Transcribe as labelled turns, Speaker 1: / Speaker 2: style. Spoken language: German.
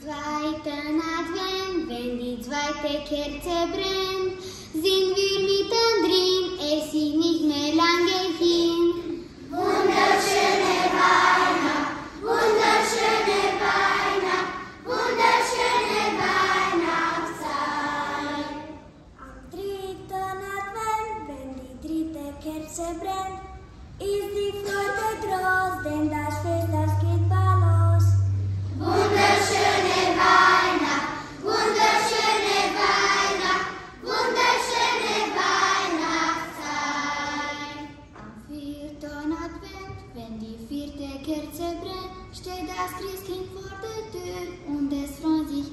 Speaker 1: zweiten Advent, wenn die zweite Kerze brennt, sind wir mittendrin, es ist nicht mehr lange hin. Wunderschöne Weihnacht, wunderschöne Weihnacht, wunderschöne Weihnachtszeit.
Speaker 2: Am dritten Advent, wenn die dritte Kerze brennt, ist
Speaker 1: Cei de-a scris scrind foarte târg, unde sfrânzii